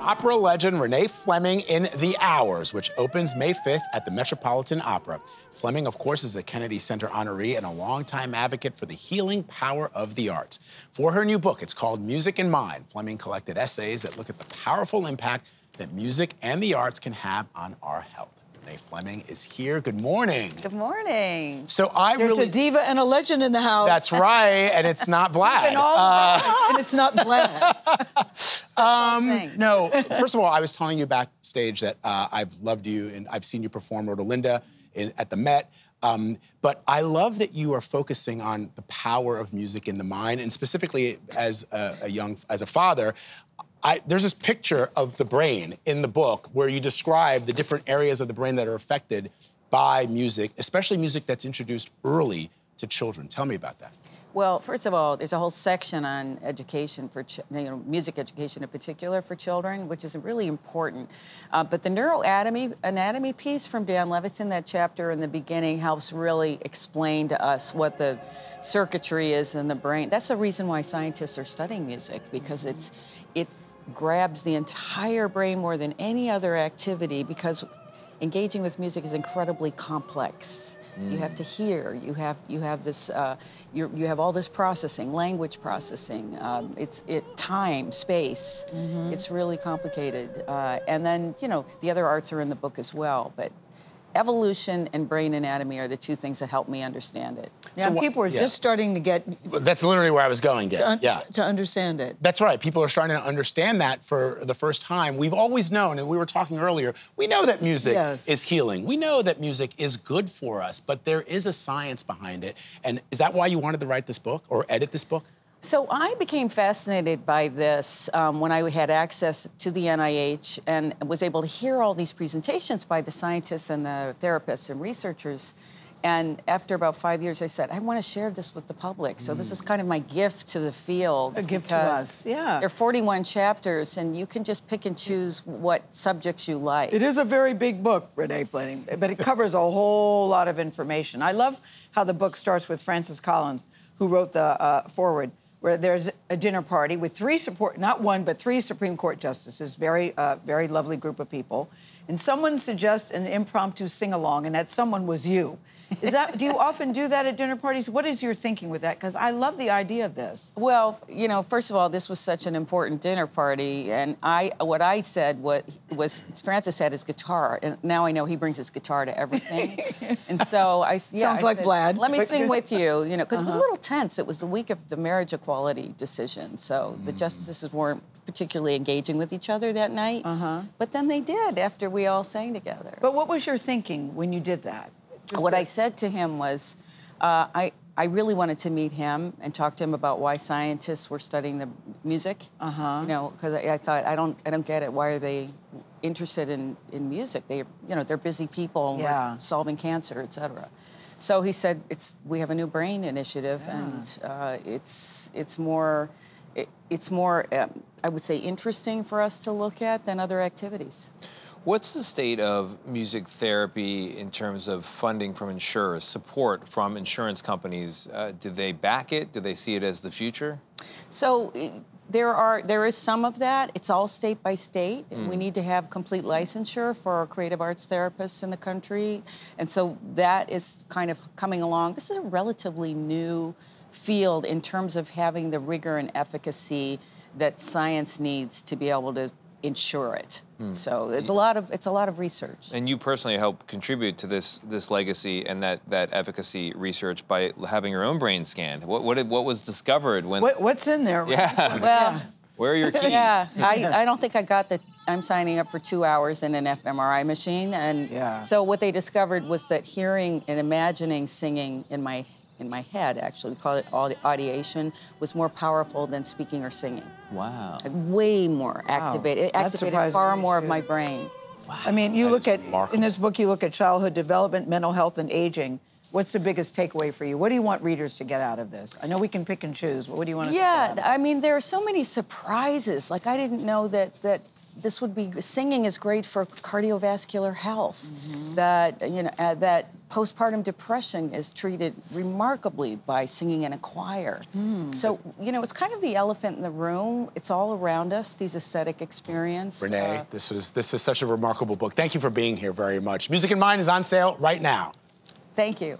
Opera legend Renee Fleming in The Hours, which opens May 5th at the Metropolitan Opera. Fleming, of course, is a Kennedy Center honoree and a longtime advocate for the healing power of the arts. For her new book, it's called Music and Mind. Fleming collected essays that look at the powerful impact that music and the arts can have on our health. Renee Fleming is here. Good morning. Good morning. So I There's really. a diva and a legend in the house. That's right, and it's not Vlad. And, all Uh, and it's not Vlad. Um, no, first of all, I was telling you backstage that uh, I've loved you and I've seen you perform Rosalinde in, at the Met. Um, but I love that you are focusing on the power of music in the mind, and specifically as a, a young, as a father. I, there's this picture of the brain in the book where you describe the different areas of the brain that are affected by music, especially music that's introduced early to children. Tell me about that. Well, first of all, there's a whole section on education for, you know, music education in particular for children, which is really important. Uh, but the neuroanatomy anatomy piece from Dan Levitin, that chapter in the beginning, helps really explain to us what the circuitry is in the brain. That's the reason why scientists are studying music because it's it grabs the entire brain more than any other activity because engaging with music is incredibly complex. You have to hear. You have you have this. Uh, you you have all this processing, language processing. Um, it's it time, space. It's really complicated. Uh, and then you know the other arts are in the book as well. But evolution and brain anatomy are the two things that help me understand it. Yeah, what- people are yeah. just starting to get That's literally where I was going. to, un- yeah. to understand it. That's right. People are starting to understand that for the first time. We've always known, and we were talking earlier, we know that music Yes. is healing. We know that music is good for us, but there is a science behind it. And is that why you wanted to write this book or edit this book? So I became fascinated by this um, when I had access to the NIH and was able to hear all these presentations by the scientists and the therapists and researchers. And after about five years, I said, I want to share this with the public. So this is kind of my gift to the field. A gift to us, yeah. There are 41 chapters, and you can just pick and choose what subjects you like. It is a very big book, Renee Fleming, but it covers a whole lot of information. I love how the book starts with Francis Collins, who wrote the uh, foreword, where there's a dinner party with three support, not one, but three Supreme Court justices, very, uh, very lovely group of people, and someone suggests an impromptu sing-along, and that someone was you. Is that? do you often do that at dinner parties? What is your thinking with that? Because I love the idea of this. Well, you know, first of all, this was such an important dinner party, and I, what I said what was Francis had his guitar, and now I know he brings his guitar to everything, and so I yeah, Sounds I like said, Vlad. Let me sing with you, you know, because it was a little tense. It was the week of the marriage equality decision, so the justices weren't particularly engaging with each other that night, uh-huh. but then they did after we all sang together. But what was your thinking when you did that? Just what to- I said to him was, uh, I, I really wanted to meet him and talk to him about why scientists were studying the music. Uh-huh. You know, because I, I thought I don't I don't get it. Why are they interested in, in music? They you know they're busy people Yeah. solving cancer, et cetera. So he said, "It's we have a new brain initiative, and uh, it's it's more." It, it's more, um, I would say, interesting for us to look at than other activities. What's the state of music therapy in terms of funding from insurers, support from insurance companies? Uh, do they back it? Do they see it as the future? So i- there are there is some of that. It's all state by state. Mm. We need to have complete licensure for our creative arts therapists in the country, and so that is kind of coming along. This is a relatively new field in terms of having the rigor and efficacy that science needs to be able to ensure it. Hmm. So it's a lot of it's a lot of research. And you personally help contribute to this this legacy and that that efficacy research by having your own brain scanned. What what, did, what was discovered when? What, what's in there? Yeah. well. Where are your keys? Yeah, I, I don't think I got the. I'm signing up for two hours in an fMRI machine, and Yeah. so what they discovered was that hearing and imagining singing in my in my head, actually, we call it audi- audiation, was more powerful than speaking or singing. Wow. Like way more activated. It That activated far me, more of my brain. Wow. I mean, you That look at remarkable. in this book. You look at childhood development, mental health, and aging. What's the biggest takeaway for you? What do you want readers to get out of this? I know we can pick and choose, but what do you want? to get Yeah, of? I mean, there are so many surprises. Like I didn't know that that this would be singing is great for cardiovascular health. That you know uh, that postpartum depression is treated remarkably by singing in a choir. So you know it's kind of the elephant in the room. It's all around us. These aesthetic experience. Renee, Uh, this is this is such a remarkable book. Thank you for being here very much. Music and Mind is on sale right now. thank you.